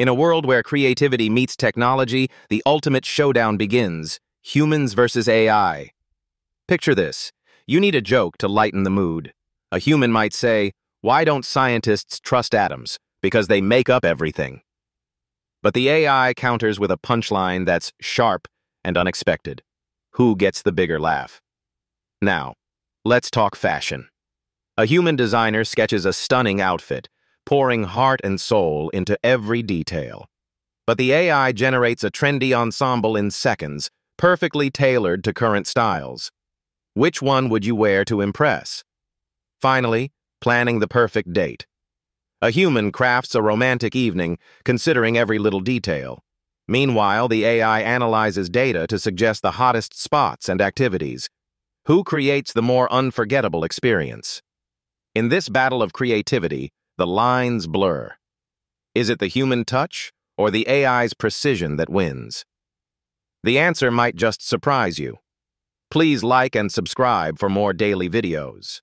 In a world where creativity meets technology, the ultimate showdown begins humans versus AI. Picture this you need a joke to lighten the mood. A human might say, Why don't scientists trust atoms? Because they make up everything. But the AI counters with a punchline that's sharp and unexpected. Who gets the bigger laugh? Now, let's talk fashion. A human designer sketches a stunning outfit, pouring heart and soul into every detail. But the AI generates a trendy ensemble in seconds, perfectly tailored to current styles. Which one would you wear to impress? Finally, planning the perfect date. A human crafts a romantic evening, considering every little detail. Meanwhile, the AI analyzes data to suggest the hottest spots and activities. Who creates the more unforgettable experience? In this battle of creativity, the lines blur. Is it the human touch or the AI's precision that wins? The answer might just surprise you. Please like and subscribe for more daily videos.